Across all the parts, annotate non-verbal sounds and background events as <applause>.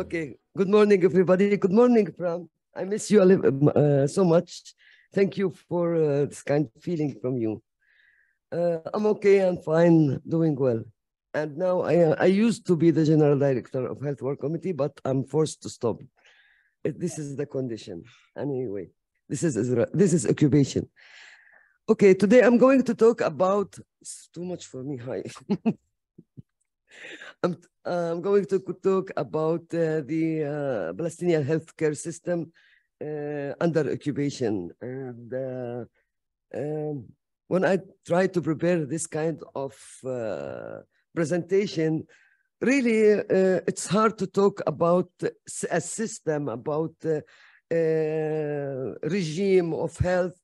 Okay. Good morning, everybody. Good morning, Pram. I miss you uh, so much. Thank you for uh, this kind of feeling from you. Uh, I'm okay. I'm fine. Doing well. And now I I used to be the general director of Health Work Committee, but I'm forced to stop. This is the condition. Anyway, this is Isra- this is occupation. Okay. Today I'm going to talk about. It's too much for me. Hi. <laughs> I'm, I'm going to talk about uh, the uh, Palestinian healthcare system uh, under occupation. And uh, um, when I try to prepare this kind of uh, presentation, really uh, it's hard to talk about a system, about regime of health,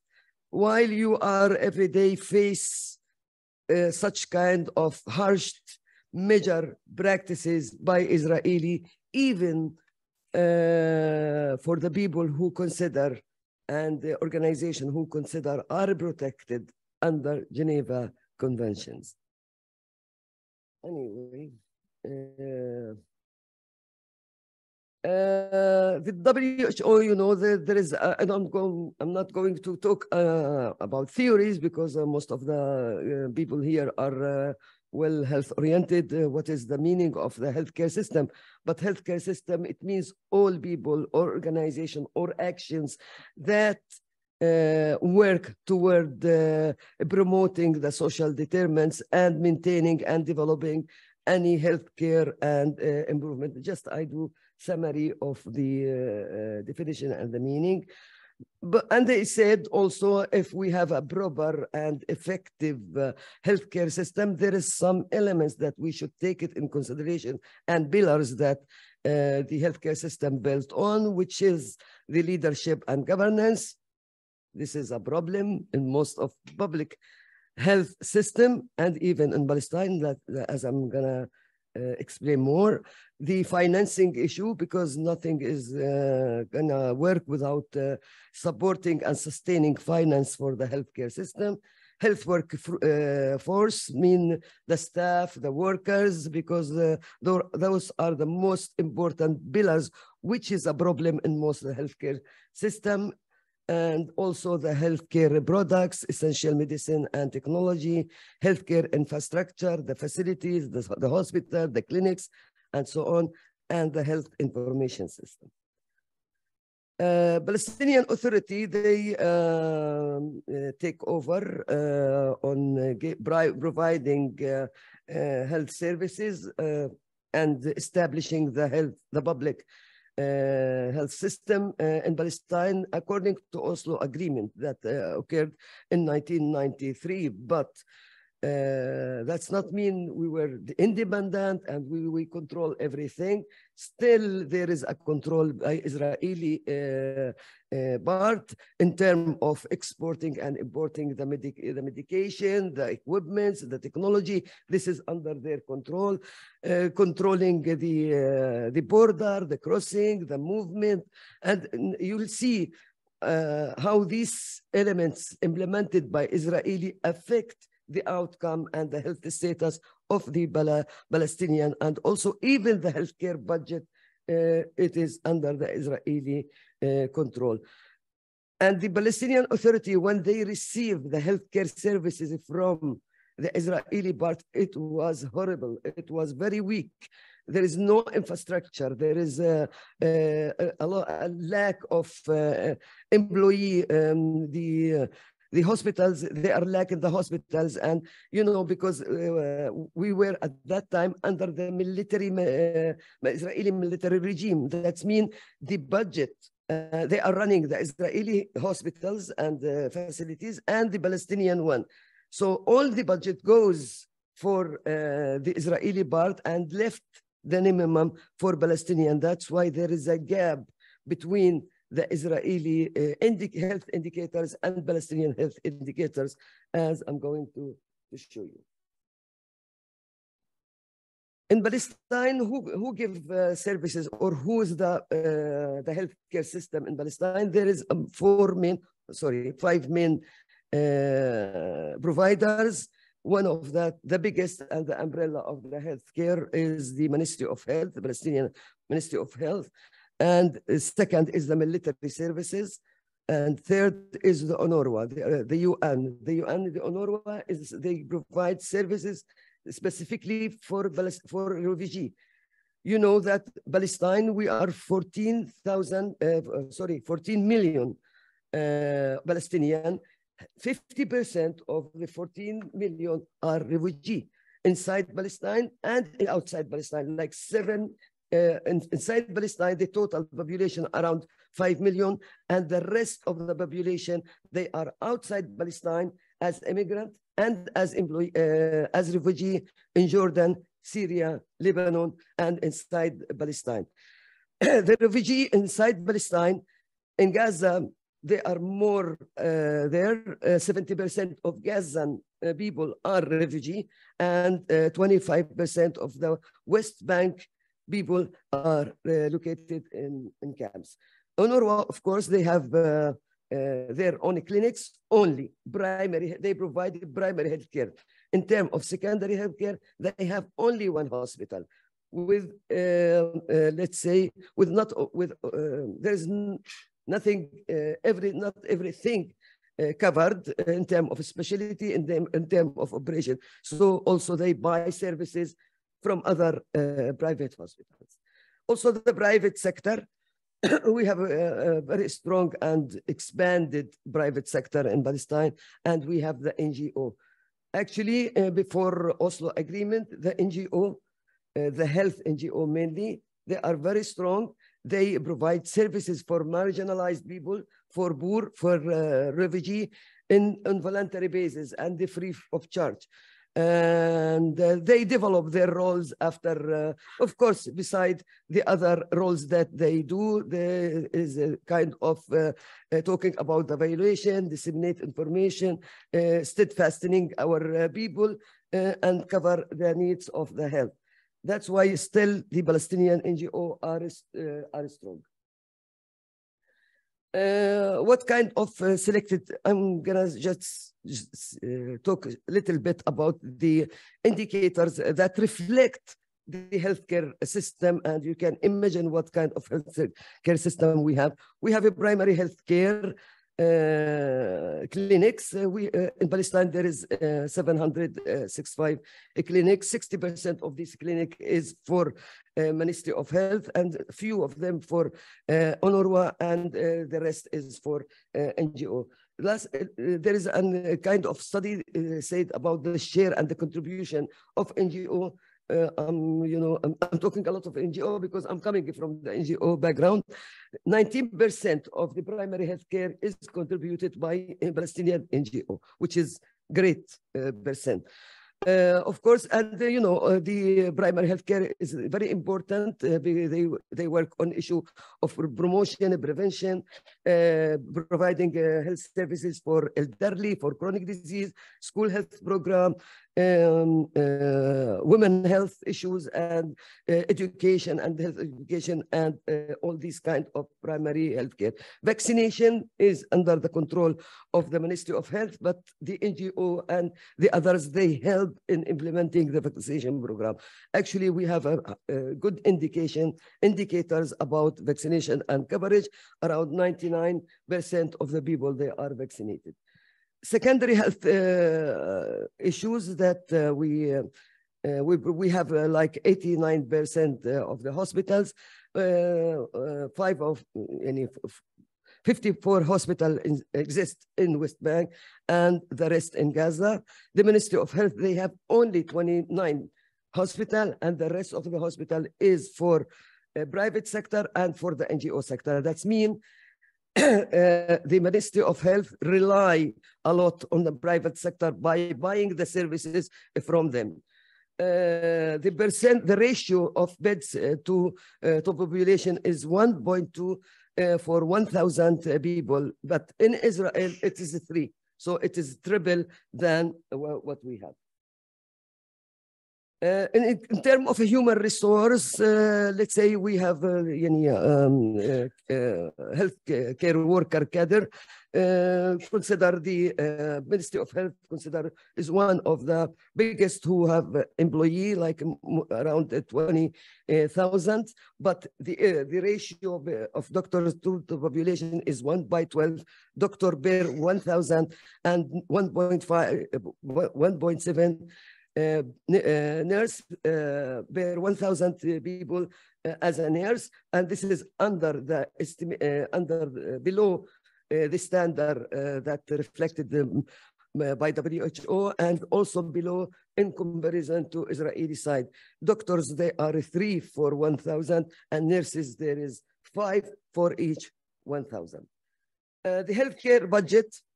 while you are every day face such kind of harsh measure practices by Israeli, even uh, for the people who consider and the organization who consider are protected under Geneva Conventions. Anyway, uh, uh, the WHO, you know, there, there is, uh, and I'm going, I'm not going to talk uh, about theories because uh, most of the uh, people here are uh, well health oriented. Uh, what is the meaning of the healthcare system? But healthcare system, it means all people or organization or actions that uh, work toward uh, promoting the social determinants and maintaining and developing any healthcare and uh, improvement. Just I do summary of the uh, uh, definition and the meaning. But, and they said also if we have a proper and effective uh, healthcare system, there is some elements that we should take it in consideration and pillars that uh, the healthcare system built on, which is the leadership and governance. This is a problem in most of public health system and even in Palestine that, that as I'm gonna explain more the financing issue because nothing is uh, gonna work without uh, supporting and sustaining finance for the healthcare system. Health work uh, mean the staff the workers because uh, those are the most important pillars which is a problem in most of the healthcare system and also the healthcare products, essential medicine and technology, healthcare infrastructure, the facilities, the, the hospital, the clinics, and so on, and the health information system. Uh, Palestinian Authority, they um, uh, take over uh, on uh, providing uh, uh, health services and establishing the health, the public health system uh, in Palestine according to Oslo Agreement that uh, occurred in 1993. But uh, that's not mean we were independent and we, we control everything. Still, there is a control by Israeli uh, uh, part in terms of exporting and importing the, medic- the medication, the equipment, the technology. This is under their control, uh, controlling the uh, the border, the crossing, the movement, and you'll see how these elements implemented by Israeli affect the outcome and the health status of the Palestinian and also even the healthcare budget. Uh, it is under the Israeli uh, control. And the Palestinian Authority, when they receive the healthcare services from the Israeli part, it was horrible. It was very weak. There is no infrastructure. There is a, a, a, a lack of uh, employee. Um, the uh, the hospitals they are lacking the hospitals. And you know because uh, we were at that time under the military uh, israeli military regime. That's mean the budget uh, they are running the israeli hospitals and uh, facilities and the palestinian one. So all the budget goes for uh, the israeli part and left the minimum for palestinian. That's why there is a gap between the Israeli uh, health indicators and Palestinian health indicators, as I'm going to, to show you. In Palestine, who, who give uh, services or who is the, uh, the healthcare system in Palestine? There is um, four main, sorry, five main uh, providers. One of that, the biggest and the umbrella of the healthcare is the Ministry of Health, the Palestinian Ministry of Health. And second is the military services. And third is the UNRWA, the, uh, the UN. The UN, the UNRWA, is they provide services specifically for, for refugee. You know that Palestine, we are 14,000, uh, sorry, 14 million uh, Palestinian. 50% of the 14 million are refugee inside Palestine and outside Palestine, like seven uh, inside Palestine, the total population around 5 million, and the rest of the population, they are outside Palestine as immigrant and as employee, uh, as refugee in Jordan, Syria, Lebanon, and inside Palestine. <clears throat> the refugee inside Palestine, in Gaza, they are more uh, there. 70% uh, of Gazan uh, people are refugee, and 25% uh, of the West Bank people are uh, located in, in camps. UNRWA, of course, they have uh, uh, their own clinics only, primary, they provide primary health care. In terms of secondary health care, they have only one hospital with, uh, uh, let's say, with not, with, uh, there's nothing, every, not everything covered in terms of specialty, in, in terms of operation. So also they buy services from other uh, private hospitals. Also the private sector, <coughs> we have a, a, very strong and expanded private sector in Palestine, and we have the NGO. Actually, uh, before Oslo Agreement, the NGO, uh, the health NGO mainly, they are very strong. They provide services for marginalized people, for poor, for uh, refugee, in on voluntary basis and the free of charge and uh, they develop their roles after, uh, of course, beside the other roles that they do, there is a kind of uh, uh talking about the violation disseminate information, uh, steadfasting our uh, people, and cover the needs of the health. That's why still the Palestinian NGO are, are strong. What kind of selected, I'm gonna just, talk a little bit about the indicators that reflect the healthcare system and you can imagine what kind of healthcare system we have. We have a primary healthcare uh, clinics. Uh, we uh, in Palestine there is 765 clinics. 60% of this clinic is for Ministry of Health, and few of them for UNRWA, and the rest is for NGO. Last, uh, there is a uh, kind of study uh, said about the share and the contribution of NGO uh, I'm, you know, I'm, I'm, talking a lot of NGO because I'm coming from the NGO background. 19% of the primary healthcare is contributed by Palestinian NGO, which is great uh, percent. Uh, of course, and uh, you know, uh, the primary healthcare is very important. Uh, they they work on issue of promotion, and prevention, uh, providing uh, health services for elderly, for chronic disease, school health program, um, uh, women health issues and uh, education and health education and uh, all these kind of primary health care. Vaccination is under the control of the Ministry of Health, but the NGO and the others, they help in implementing the vaccination program. Actually, we have a, a good indication, indicators about vaccination and coverage. Around 99% of the people, they are vaccinated secondary health uh, issues that uh, we, uh, we, we have like 89% of the hospitals, five of any 54 hospitals exist in West Bank and the rest in Gaza. The Ministry of Health, they have only 29 hospital and the rest of the hospital is for private sector and for the NGO sector. That's mean uh, <clears throat> the Ministry of Health rely a lot on the private sector by buying the services from them. Uh, the percent, the ratio of beds uh, to uh, to population is 1.2 uh, for 1,000 people, but in Israel it is three, so it is triple than what we have. Uh, in, in terms of a human resource, uh, let's say we have uh, يعني, um, uh, uh, health care worker cadre. Uh, consider the uh, Ministry of Health consider is one of the biggest who have uh, employee like m- around uh, 20,000, but the uh, the ratio of, uh, of doctors to the population is 1 by 12 doctor per 1,000 and 1.5 uh, 1.7 uh, n- uh, nurse uh, per 1,000 people uh, as a nurse, and this is under the uh, under uh, below uh, the standard uh, that reflected um, uh, by WHO and also below in comparison to Israeli side. Doctors, they are three for 1,000 and nurses, there is five for each 1,000. Uh, the healthcare budget, uh,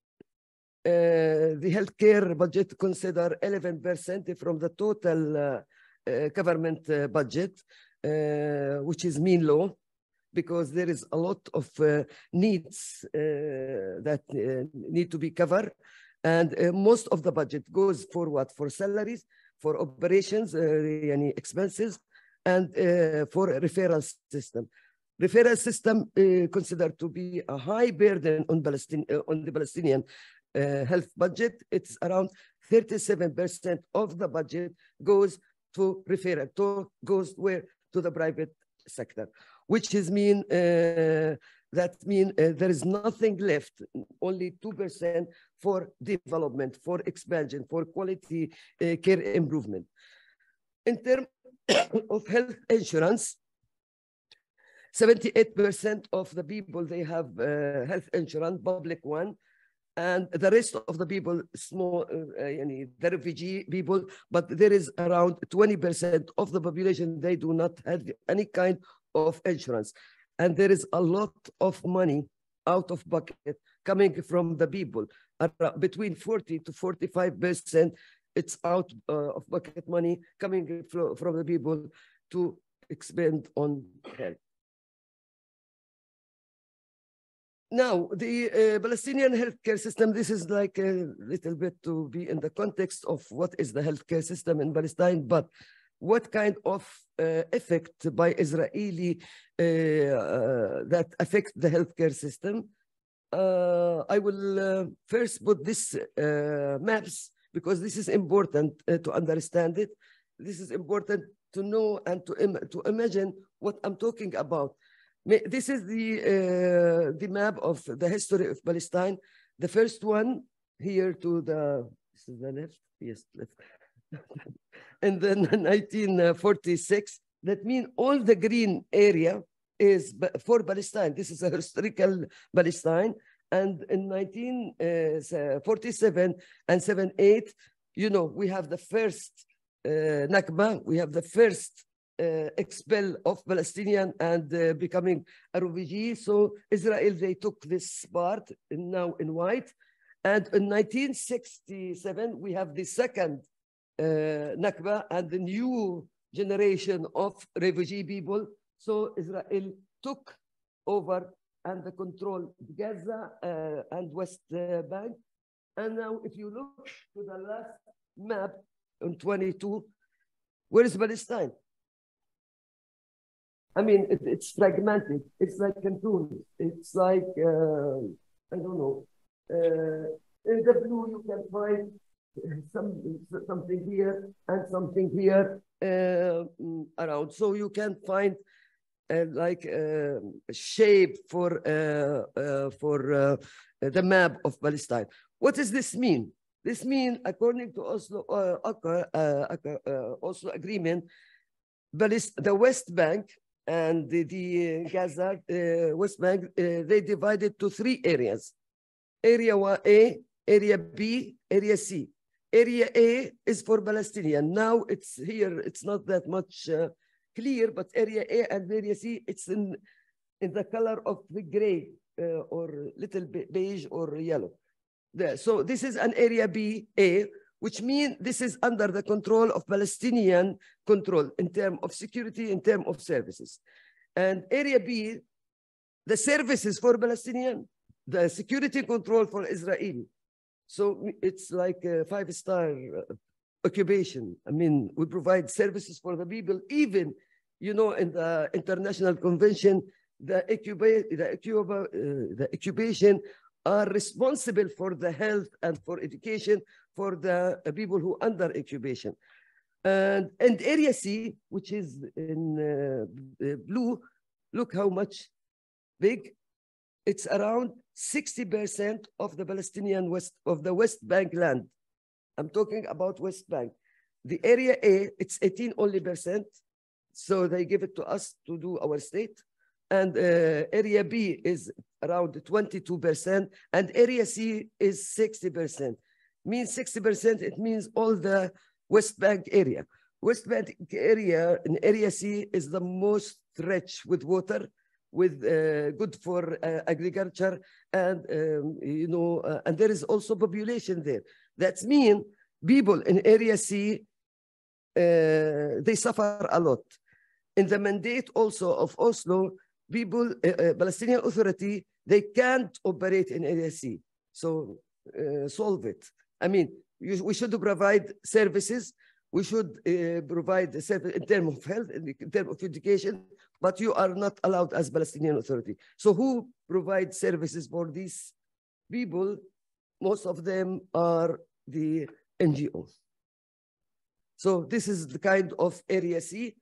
the healthcare budget consider 11% from the total uh, uh, government uh, budget, uh, which is mean low because there is a lot of uh, needs uh, that uh, need to be covered. And uh, most of the budget goes for what? For salaries, for operations, uh, yani expenses, and uh, for referral system. Referral system uh, considered to be a high burden on, Palestine, uh, on the Palestinian uh, health budget. It's around 37% of the budget goes to referral, to, goes where? To the private sector which is mean uh, that mean uh, there is nothing left, only 2% for development, for expansion, for quality uh, care improvement. In terms <coughs> of health insurance, 78% of the people, they have uh, health insurance, public one, and the rest of the people, small, uh, yani the refugee people, but there is around 20% of the population, they do not have any kind of insurance. And there is a lot of money out of bucket coming from the people. Ar- Between 40 to 45%, it's out uh, of bucket money coming fro- from the people to expend on health. Now, the uh, Palestinian healthcare system, this is like a little bit to be in the context of what is the healthcare system in Palestine, but what kind of uh, effect by Israeli uh, uh, that affect the healthcare system. Uh, I will uh, first put this maps because this is important to understand it. This is important to know and to, Im- to imagine what I'm talking about. This is the, uh, the map of the history of Palestine. The first one here to the, this is the left? Yes, left. <laughs> and then <laughs> 1946, that means all the green area is for Palestine. This is a historical Palestine. And in 1947 and 78, you know, we have the first uh, Nakba, we have the first uh, expel of Palestinian and uh, becoming a refugee. So Israel, they took this part now in white. And in 1967, we have the second uh, Nakba and the new generation of refugee people. So Israel took over and the control Gaza uh, and West uh, Bank. And now if you look to the last map on 22, where is Palestine? I mean, it, it's fragmented. It's like Tunis. It's like, uh, I don't know. Uh, in the blue, you can find some something here and something here uh, around. So you can find uh, like uh, a shape for uh, uh, for uh, the map of Palestine. What does this mean? This means, according to Oslo uh, uh, uh, Oslo Agreement, the West Bank and the, the Gaza uh, West Bank uh, they divided to three areas: Area A, Area B, Area C. Area A is for Palestinian. Now it's here. It's not that much uh, clear, but Area A and Area C, it's in in the color of the gray or little beige or yellow. There. So this is an Area B A, which means this is under the control of Palestinian control in terms of security, in terms of services. And Area B, the services for Palestinian, the security control for Israeli. So it's like a five-star uh, occupation. I mean, we provide services for the people, even, you know, in the international convention, the, occupa- the, occupa- uh, the occupation are responsible for the health and for education for the uh, people who under occupation. And, and area C, which is in uh, blue, look how much big. It's around 60% of the Palestinian West, of the West Bank land. I'm talking about West Bank. The area A, it's 18 only percent. So they give it to us to do our state. And uh, area B is around 22%, and area C is 60%. Means 60%, it means all the West Bank area. West Bank area in area C is the most rich with water, with uh, good for uh, agriculture, and um, you know, uh, and there is also population there. That's mean people in area C, uh, they suffer a lot. In the mandate also of Oslo, people, uh, uh, Palestinian Authority, they can't operate in area C. So uh, solve it. I mean, you, we should provide services. We should uh, provide service in terms of health, in terms of education, but you are not allowed as Palestinian Authority. So who provides services for these people? Most of them are the NGOs. So this is the kind of area C.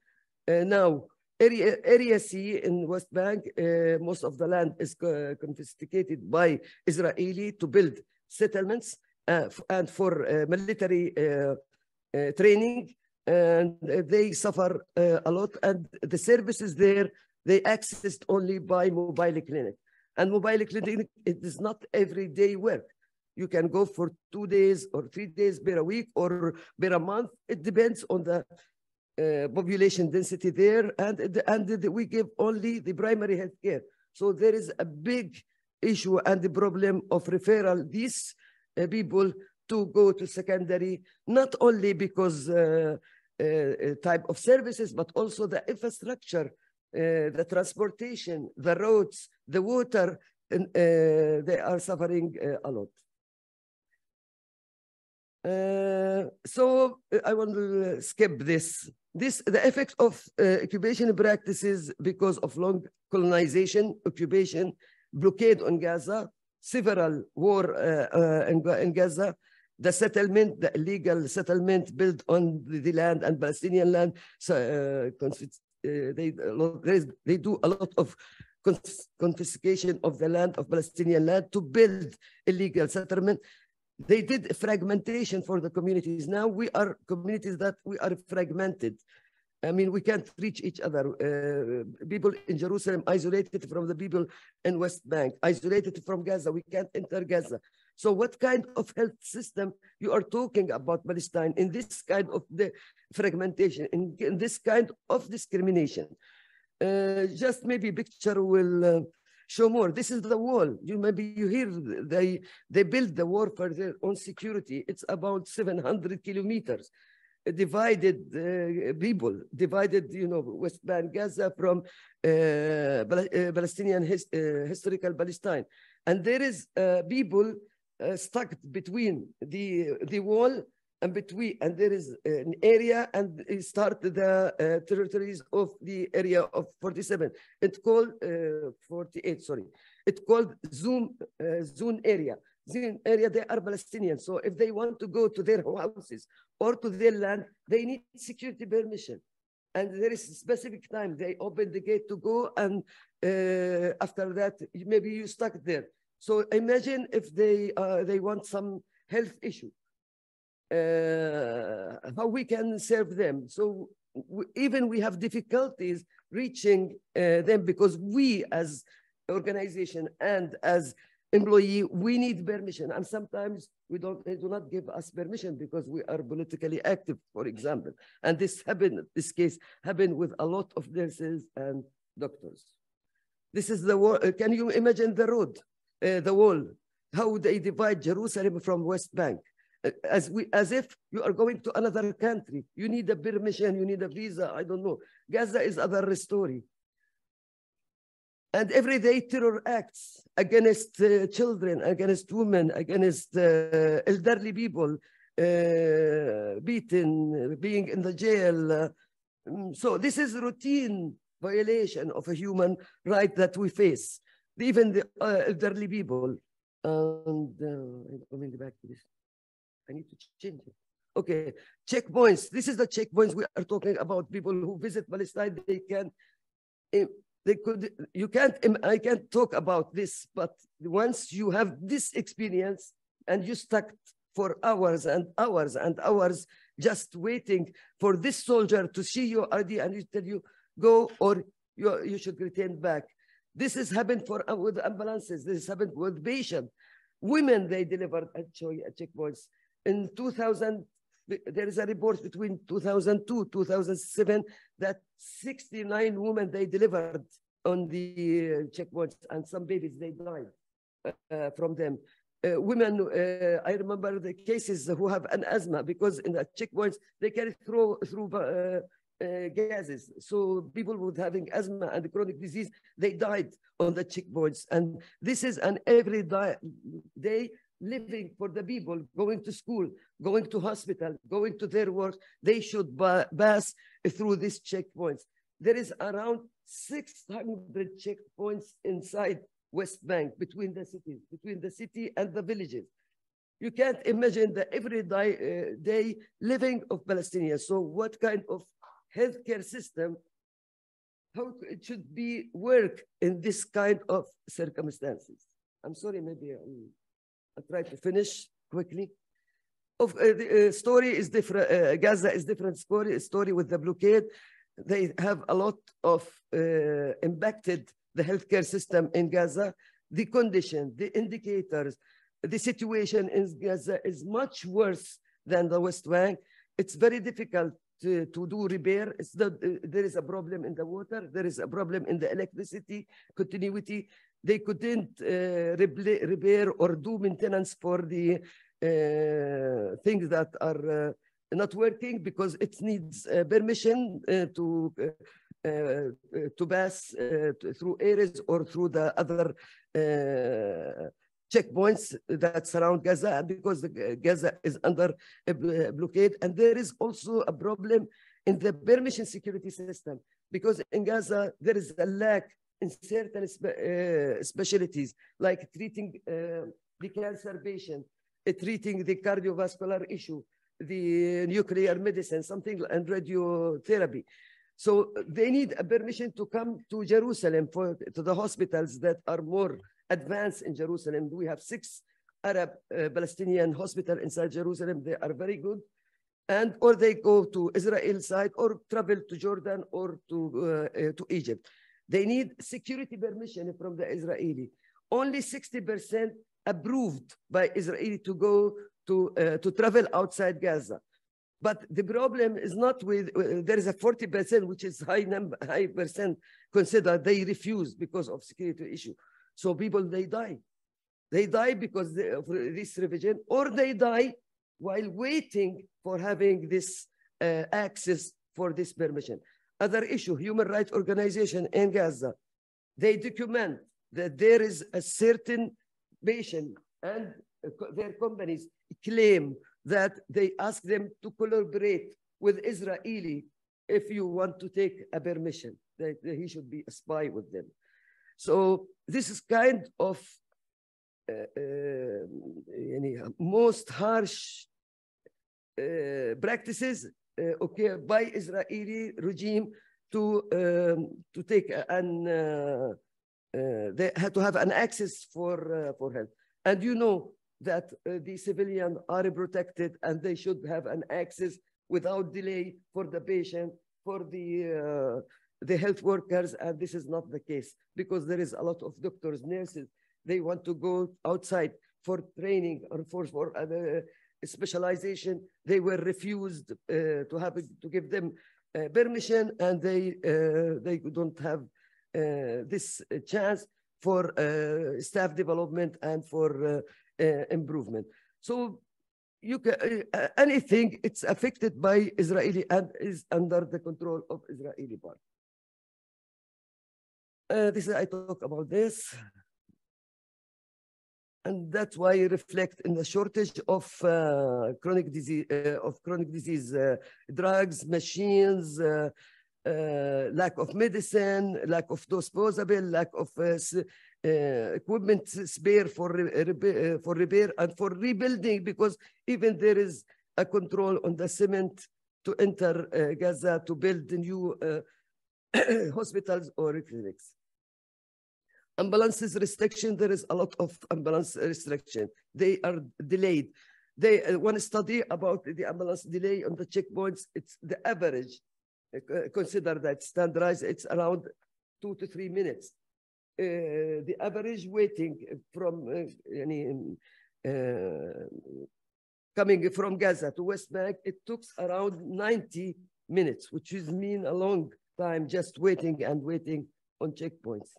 Uh, now, area, C in West Bank, uh, most of the land is uh, confiscated by Israeli to build settlements uh, and for uh, military uh, uh, training. And they suffer a lot. And the services there, they accessed only by mobile clinic. And mobile clinic, it is not everyday work. You can go for two days or three days per a week or per a month. It depends on the population density there, and, and we give only the primary health care. So there is a big issue and the problem of referral these uh, people to go to secondary, not only because uh, uh type of services, but also the infrastructure, uh, the transportation, the roads, the water, and, uh, they are suffering a lot. so I want to skip this this the effect of uh, occupation practices because of long colonization, occupation, blockade on Gaza, several war uh, uh, in, in, Gaza, the settlement, the illegal settlement built on the, land and Palestinian land. So uh, uh, they they do a lot of confiscation of the land of Palestinian land to build illegal settlement they did fragmentation for the communities. Now we are communities that we are fragmented. I mean, we can't reach each other. Uh, people in Jerusalem isolated from the people in West Bank, isolated from Gaza. We can't enter Gaza. So what kind of health system you are talking about Palestine in this kind of the fragmentation, in, in this kind of discrimination? Uh, just maybe picture will uh, show more. This is the wall. You maybe you hear they they build the wall for their own security. It's about 700 kilometers. Divided uh, people, divided, you know, West Bank, Gaza from uh, uh Palestinian his, uh, historical Palestine, and there is uh, people stuck between the the wall and between and there is an area and start the uh, territories of the area of 47 it's called uh, 48 sorry. It's called zoom uh, zone area. Zone area they are palestinians so if they want to go to their <laughs> houses or to their land they need security permission. And there is a specific time they open the gate to go and uh, after that maybe you stuck there. So imagine if they uh, they want some health issue how we can serve them. So even we have difficulties reaching uh, them because we as organization and as employee, we need permission. And sometimes we don't, they do not give us permission because we are politically active, for example. And this happened, this case happened with a lot of nurses and doctors. This is the wall. Uh, can you imagine the road, uh, the wall, how they divide Jerusalem from West Bank? As we as if you are going to another country. You need a permission, you need a visa, I don't know. Gaza is other story. And everyday terror acts against uh, children, against women, against uh, elderly people, uh, beaten, being in the jail. uh, mm, so this is routine violation of a human right that we face, even the uh, elderly people. And uh, I'm coming back to this. I need to change it. Okay, checkpoints. This is the checkpoints we are talking about. People who visit Palestine, they can, eh, they could, you can't, I can't talk about this, but once you have this experience and you stuck for hours and hours and hours just waiting for this soldier to see your ID and he tell you, go or you, you should return back. This has happened for uh, with ambulances. This has happened with patients. Women, they delivered at checkpoints. In 2000, there is a report between 2002, 2007, that 69 women, they delivered on the uh, checkpoints and some babies, they died uh, from them. Uh, women, uh, I remember the cases who have an asthma because in the checkpoints, they carry through, through uh, uh, gases. So people with having asthma and chronic disease, they died on the checkpoints. And this is an every di- day living for the people, going to school, going to hospital, going to their work. They should pass through these checkpoints. There is around 600 checkpoints inside West Bank between the cities, between the city and the villages. You can't imagine the everyday uh, day living of Palestinians. So what kind of healthcare system, how it should be work in this kind of circumstances? I'm sorry, maybe I'll, I'll try to finish quickly. Of uh, the uh, story is different. Uh, Gaza is different story. Story with the blockade, they have a lot of uh, impacted the healthcare system in Gaza. The condition, the indicators, the situation in Gaza is much worse than the West Bank. It's very difficult to, to do repair. Uh, there is a problem in the water. There is a problem in the electricity continuity. They couldn't uh, repair or do maintenance for the uh, things that are not working because it needs permission to uh, to pass uh, to- through areas or through the other uh, checkpoints that surround Gaza because the Gaza is under a blockade. And there is also a problem in the permission security system because in Gaza, there is a lack in certain spe- uh, specialties like treating uh, the cancer patient, uh, treating the cardiovascular issue, the nuclear medicine, something and radiotherapy. So they need a permission to come to Jerusalem for to the hospitals that are more advanced in Jerusalem. We have six Arab uh, Palestinian hospital inside Jerusalem. They are very good. And or they go to Israel side or travel to Jordan or to, uh, uh, to Egypt. They need security permission from the Israeli. Only 60% approved by Israeli to go to, uh, to travel outside Gaza. But the problem is not with, uh, there is a 40%, which is high number, high percent considered they refuse because of security issue. So people, they die. They die because they- of this revision, or they die while waiting for having this uh, access for this permission. Other issue, human rights organization in Gaza, they document that there is a certain patient and uh, their companies claim that they ask them to collaborate with Israeli if you want to take a permission, that that he should be a spy with them. So this is kind of uh, uh, most harsh uh, practices uh, okay, by Israeli regime to um, to take an uh, uh, they had to have an access for for help. And you know that the civilian are protected and they should have an access without delay for the patient, for the the health workers, and this is not the case because there is a lot of doctors, nurses. They want to go outside for training or for for other specialization. They were refused uh, to have to give them uh, permission, and they uh, they don't have uh, this uh, chance for uh, staff development and for uh, uh, improvement. So you can uh, anything it's affected by Israeli and is under the control of Israeli part. Uh, this is, I talk about this. and that's why I reflect in the shortage of uh, chronic disease uh, of chronic disease uh, drugs, machines, uh, uh, lack of medicine, lack of disposable, lack of equipment spare for for repair and for rebuilding because even there is a control on the cement to enter Gaza to build new <coughs> hospitals or clinics ambulances restriction, there is a lot of ambulance restriction. They are delayed. They uh, one study about the ambulance delay on the checkpoints, it's the average. Uh, consider that standardized, it's around two to three minutes. Uh, the average waiting from uh, any, uh, coming from Gaza to West Bank, it took around 90 minutes, which is mean a long time just waiting and waiting on checkpoints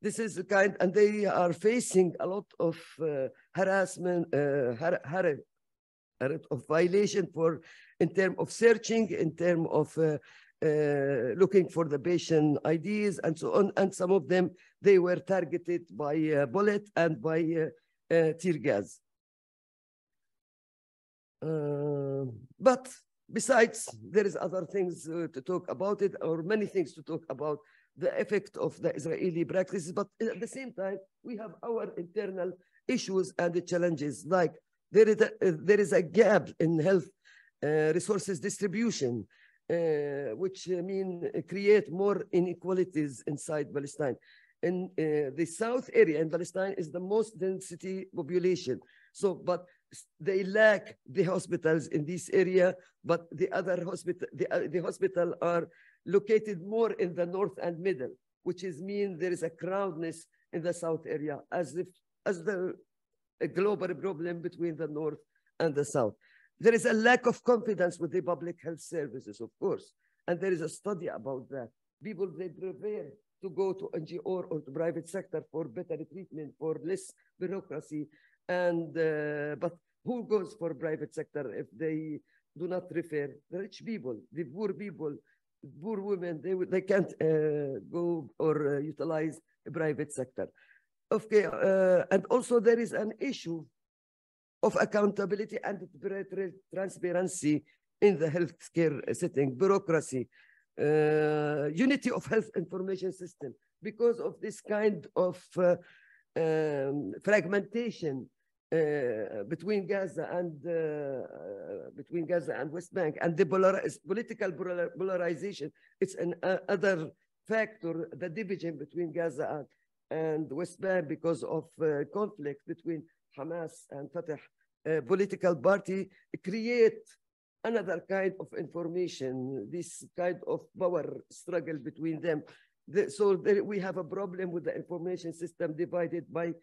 this is the kind, and they are facing a lot of uh, harassment, uh, har har of violation for in terms of searching, in terms of uh, uh, looking for the patient IDs and so on. And some of them, they were targeted by uh, bullet and by uh, uh, tear gas. but besides, there is other things to talk about it, or many things to talk about the effect of the Israeli practices, but at the same time, we have our internal issues and the challenges, like there is a, there is a gap in health uh, resources distribution, uh, which I mean create more inequalities inside Palestine. In uh, the south area in Palestine is the most density population. So, but they lack the hospitals in this area, but the other hospital, the, uh, the hospital are located more in the north and middle, which is mean there is a crowdness in the south area as if as the global problem between the north and the south. There is a lack of confidence with the public health services, of course. And there is a study about that. People, they prefer to go to NGO or to private sector for better treatment, for less bureaucracy. And, uh, but who goes for private sector if they do not refer? The rich people, the poor people, poor women, they, they can't uh, go or uh, utilize the private sector. Okay, uh, and also there is an issue of accountability and transparency in the healthcare setting, bureaucracy, uh, unity of health information system. Because of this kind of uh, um, fragmentation, uh, between Gaza and uh, uh, between Gaza and West Bank and the polar political polarization. It's an uh, other factor, the division between Gaza and, and West Bank because of uh, conflict between Hamas and Fatah political party create another kind of information, this kind of power struggle between them. The, so there, we have a problem with the information system divided by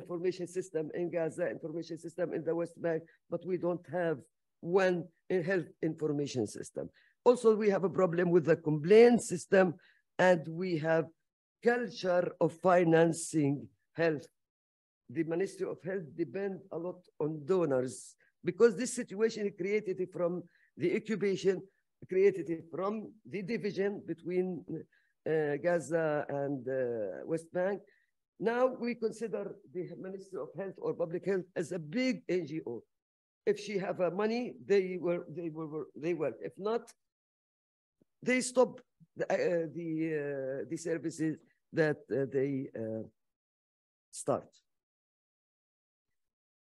information system in Gaza, information system in the West Bank, but we don't have one health information system. Also, we have a problem with the complaint system and we have culture of financing health. The Ministry of Health depend a lot on donors because this situation created from the occupation, created from the division between uh, Gaza and uh, West Bank, now we consider the Ministry of Health or Public Health as a big NGO. If she have uh, money, they were they were they work. If not, they stop the uh, the, uh, the services that uh, they uh, start.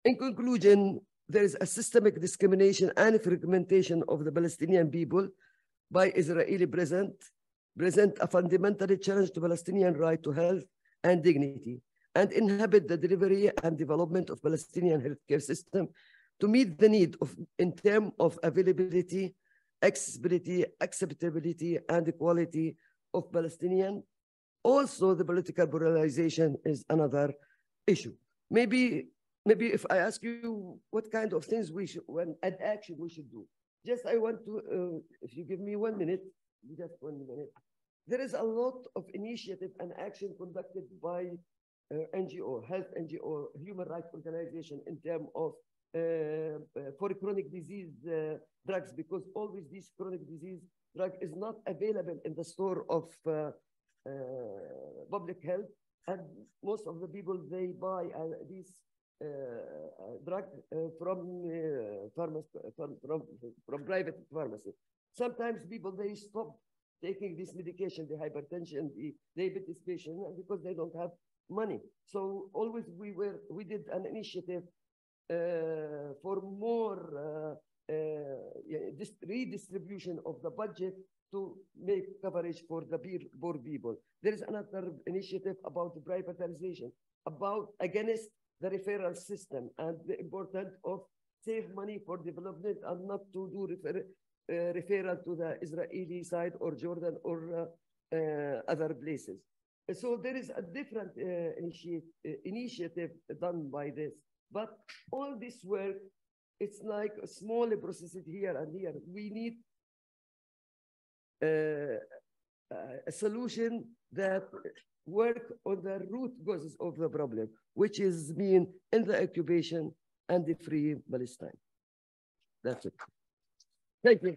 In conclusion, there is a systemic discrimination and fragmentation of the Palestinian people by Israeli present, present a fundamentally challenge to Palestinian right to health and dignity and inhabit the delivery and development of Palestinian healthcare system to meet the need of in terms of availability, accessibility, acceptability, and equality of Palestinian. Also, the political polarization is another issue. Maybe, maybe if I ask you what kind of things we should, when and action we should do. Just I want to, uh, if you give me one minute, just one minute. There is a lot of initiative and action conducted by uh, NGO, health NGO, human rights organization in terms of uh, uh, for chronic disease uh, drugs because always this chronic disease drug is not available in the store of uh, uh, public health and most of the people they buy uh, uh, drug from from, from from private pharmacy. Sometimes people they stop taking this medication, the hypertension, the diabetes patient, because they don't have money. So always we were we did an initiative uh, for more uh, uh, redistribution of the budget to make coverage for the poor people. There is another initiative about privatization, about against the referral system and the importance of save money for development and not to do refer, Uh, referral to the Israeli side or Jordan or uh, uh, other places. Uh, so there is a different uh, initi initiative done by this, but all this work, it's like a small process here and here. We need a solution that work on the root causes of the problem, which is being in the occupation and the free Palestine. That's it. Thank you.